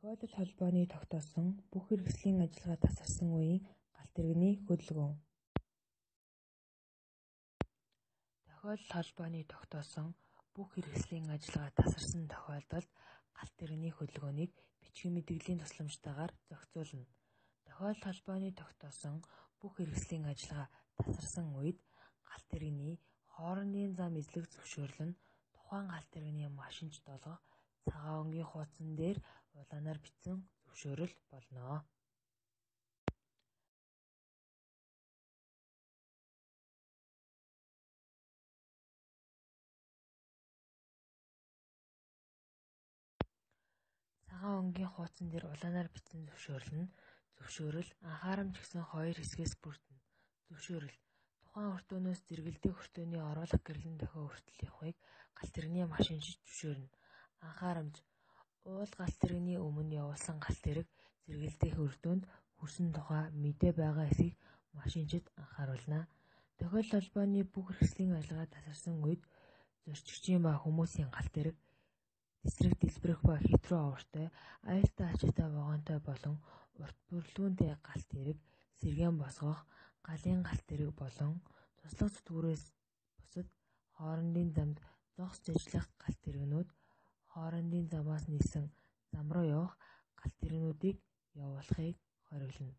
Тохиолдол холбооны тогтоосон бүх хэрэгслийн ажиллагаа тасарсан үеийн галт тэрэгний хөдөлгөөн. Тохиолдол холбооны тогтоосон бүх хэрэгслийн ажиллагаа тасарсан тохиолдолд галт тэрэгний хөдөлгөөнийг бичгийн мэдрэлийн тусламжтайгаар зохицуулна. Тохиолдол холбооны тогтоосон бүх хэрэгслийн ажиллагаа тасарсан үед галт тэрэгний хоорондын зам эзлэх зөвшөөрөл нь тухайн галт тэрэгний машинч долгох цагаан өнгийн хуудсан дээр улаанаар бичсэн зөвшөөрөл болно. Цагаан өнгийн хуудсан дээр улаанаар бичсэн зөвшөөрөл нь зөвшөөрөл анхаарамж гэсэн хоёр хэсгээс бүрдэнэ. Зөвшөөрөл тухайн өртөөнөөс зэрэгэлдэх өртөөний оруулах гэрлэн дохио хүртэл явахыг галт тэрэгний машинч зөвшөөрнө. Анхаарамж уул галт тэрэгний өмнө явуулсан галт тэрэг зэрэгэлдэх өртөөнд хүрсэн тухай мэдээ байгаа эсэхийг машинчид анхааруулна. Тохиолдол холбооны бүх хэрэгслийн ажиллагаа тасарсан үед зорчигчийн ба хүмүүсийн галт тэрэг тесрэг дэлбэрэх ба хэтрүү авартай, аюултай ачаатай вагонтой болон урт бүрлүүнтэй галт тэрэг, сэргээн босгох, галын галт тэрэг болон туслах зүтгүүрээс бусад хоорондын замд зогсож ажиллах галт тэрэгнүүд хоорондын замаас нийсэн зам руу явах галт тэрэгнүүдийг явуулахыг хориглоно.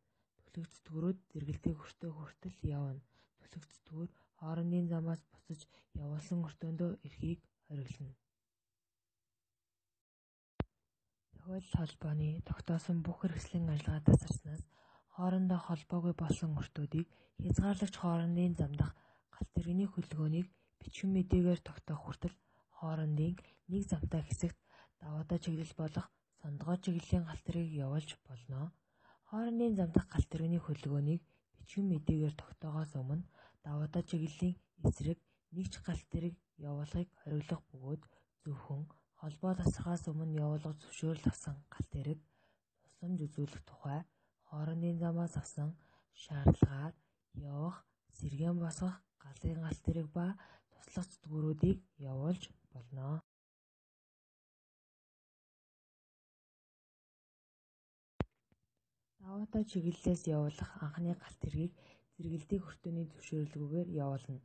Түлхэх зүтгүүрүүд зэрэгэлдэх өртөө хүртэл явна. Түлхэх зүтгүүр хоорондын замаас буцаж явуулсан өртөөндөө ирэхийг хориглоно. Тохиолдол холбооны тогтоосон бүх хэрэгслийн ажиллагаа тасарснаас хоорондоо холбоогүй болсон өртөөдийг хязгаарлагч хоорондын зам дахь галт тэрэгний хөдөлгөөнийг бичгэн мэдээгээр тогтоох хүртэл хоорондын нэг замтай хэсэгт даваатай чиглэл болох сондгой чиглэлийн галт тэргийг явуулж болно. Хоорондын зам дахь галт тэрэгний хөдөлгөөнийг бичгэн мэдээгээр тогтоохоос өмнө даваатай чиглэлийн эсрэг нэг ч галт тэрэг явуулахыг хориглох бөгөөд зөвхөн холбоо тасрахаас өмнө явуулах зөвшөөрөл авсан галт тэрэг тусламж үзүүлэх тухай хоорондын замаас авсан шаардлагаар явах, сэргээн босгох галын галт тэрэг ба туслах зүтгүүрүүдийг явуулж болно. Даваатай чиглэлээс явуулах анхны галт тэргийг зэрэгэлдэх өртөөний зөвшөөрлгүйгээр явуулна.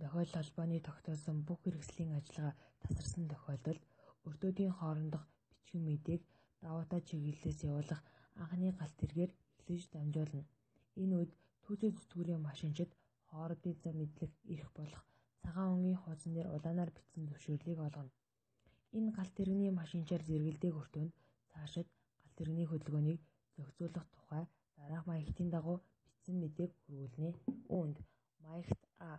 Тохиолдол холбооны тогтоосон бүх хэрэгслийн ажиллагаа тасарсан тохиолдолд өртөөдийн хоорондох бичгэн мэдээг даваатай чиглэлээс явуулах анхны галт тэргээр эхлэж дамжуулна. Энэ үед түүцээ зүтгүүрийн машинчид хоорондын зам эзлэх эрх болох цагаан өнгийн хуудсан дээр улаанаар бичсэн зөвшөөрлийг олгоно. Энэ галт тэрэгний машинчаар зэрэгэлдэх өртөөнд цаашид галт тэрэгний хөдөлгөөнийг зохицуулах тухай дараах маягтын дагуу бичсэн мэдээг хүргүүлнэ. Үүнд маягт А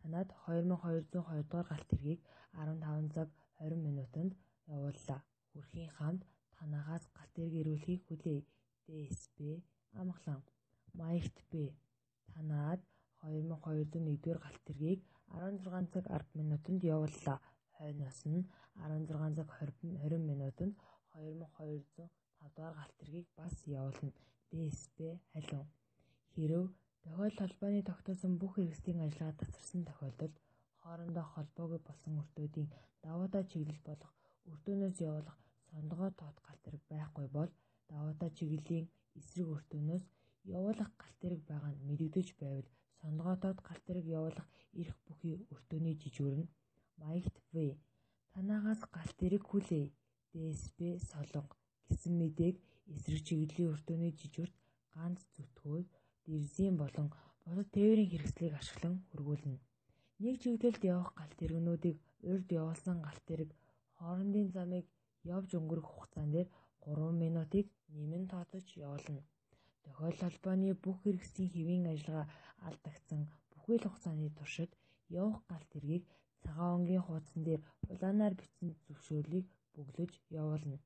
танад 2202 дугаар галт тэргийг 15 цаг 20 минутанд явууллаа. Хүрхийн хамт танаагаас галт тэрэг ирүүлэхийг хүлээе. ДСБ амглан. Маягт Б танаад 2201 дугаар галт тэргийг 16 цаг 10 минутанд явууллаа. Хойноос нь 16 цаг 20 минутанд 2205 дугаар галт тэргийг бас явуулна. ДСБ халиун. Хэрв тохиолдол тогтоосон бүх хэрэгслийн ажиллагаа тасарсан тохиолдолд хоорондоо холбоогүй болсон өртөөдийн даваатай чиглэл болох өртөөнөөс явуулах сондгой тоот галт тэрэг байхгүй бол даваатай чиглэлийн эсрэг өртөөнөөс явуулах галт тэрэг байгаа нь мэдэгдэж байвал сондгой тоот галт тэрэг явуулах эрх бүхий өртөөний жижүүр нь маягт В танаагаас галт тэрэг хүлээе. ДСБ солонго гэсэн мэдээг эсрэг чиглэлийн өртөөний жижүүрт ганц зүтгүүр, дэрзийн болон бусад тээврийн хэрэгслийг ашиглан хүргүүлнэ. Нэг чиглэлд явах галт тэрэгнүүдийг урьд явуулсан галт тэрэг хоорондын замыг явж өнгөрөх хугацаан дээр 3 минутыг нэмэн тооцож явуулна. Тохиолдол холбооны бүх хэрэгслийн хэвийн ажиллагаа алдагдсан бүхий л хугацааны туршид явах галт тэргийг цагаан өнгийн хуудсан дээр улаанаар бичсэн зөвшөөрлийг бөглөж явуулна.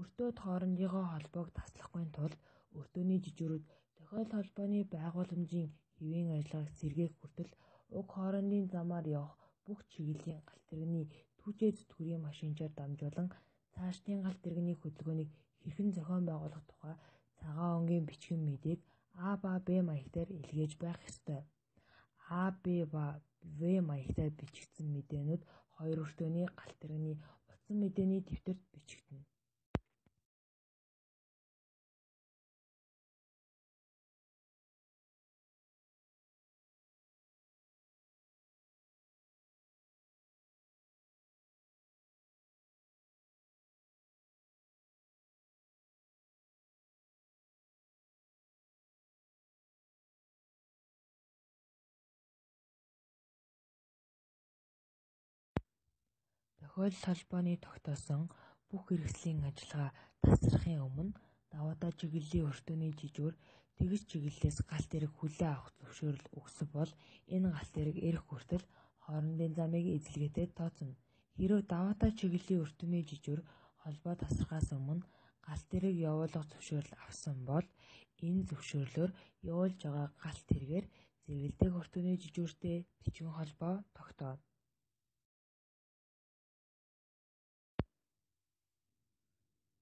Өртөөд хоорондынхоо холбоог таслахгүй тулд өртөөний жижүүрүүд тохиолдол холбооны байгууламжийн хэвийн ажиллагааг сэргээх хүртэл уг хоорондын замаар явах бүх чиглэлийн галт тэрэгний түүчээ зүтгүүрийн машинчаар дамжуулан цаашдын галт тэрэгний хөдөлгөөнийг хэрхэн зохион байгуулах тухай цагаан өнгийн бичгэн мэдээг А ба Б маягтаар илгээж байх ёстой. А, Б ба В маягтаар бичигдсэн мэдээнүүд хоёр өртөөний галт тэрэгний утсан мэдээний дэвтэрт бичигдэнэ. Тохиолдол холбооны тогтоосон бүх хэрэгслийн ажиллагаа тасрахын өмнө даваа даа чиглэлийн өртөөний жижүүр тэгж чиглэлээс галт эрэг хүлээн авах зөвшөөрөл өгсөн бол энэ галт эрэг эрэх хүртэл хоорондын замыг эзэлгээтэй тооцно. Хэрэв даваа даа чиглэлийн өртөөний жижүүр холбоо тасрахаас өмнө галт эрэг явуулах зөвшөөрөл авсан бол энэ зөвшөөрлөөр явуулж байгаа галт тэргээр зэрэгэлдэх өртөөний жижүүртэй бичгэн холбоо тогтооно.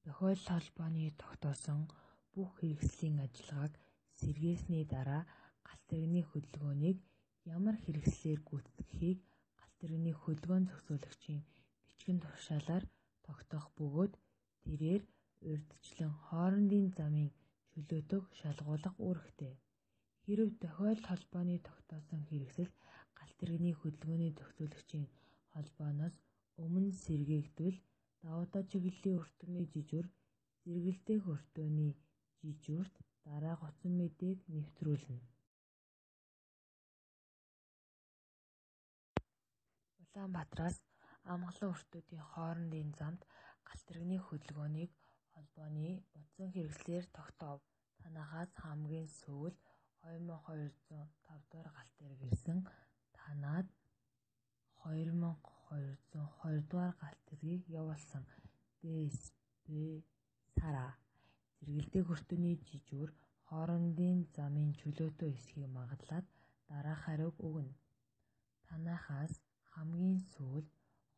Тохиолдол холбооны тогтоосон бүх хэрэгслийн ажиллагааг сэргээсний дараа галт тэрэгний хөдөлгөөнийг ямар хэрэгслээр гүйцэтгэхийг галт тэрэгний хөдөлгөөн зохицуулагчийн бичгэн туршаалаар тогтоох бөгөөд тэрээр урьдчилан хоорондын замын чөлөөтөг шалгуулга үүрэгтэй. Хэрэв тохиолдол холбооны тогтоосон хэрэгсэл галт тэрэгний хөдөлгөөний зохицуулагчийн холбооноос өмнө сэргээгдвэл даваа даа чиглэлийн өртөөний жижүүр зэрэгэлдэх өртөөний жижүүрт дараах утсан мэдээг нэвтрүүлнэ. Улаанбаатараас амгалан өртөөдийн хоорондын замд галт тэрэгний хөдөлгөөнийг холбооны утсан хэрэгслээр тогтоов. Танахаас хамгийн сүүл 2205 дугаар галт ирсэн. Танаад 2202 дугаар галт тэргийг явуулсан. ДСБ сара зэрэгэлдэх өртөөний жижүүр хоорондын замын чөлөөтэй эсхийг магадлаад дараах хариуг өгнө. Танахаас хамгийн сүүлд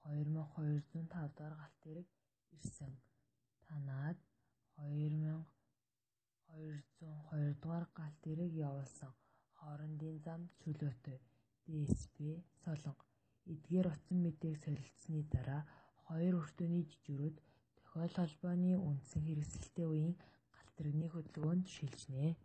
2205 дугаар галт тэрэг ирсэн. Танаад 2202 дугаар галт тэрэг явуулсан. Хоорондын зам чөлөөтэй. ДСБ Солонго. Эдгээр утсан мэдээг солилцсны дараа хоёр өртөөний жижүүрүүд тохиол холбооны үндсэн хэрэгсэлтэй үеийн галт тэрэгний хөдөлгөөнд шилжинэ.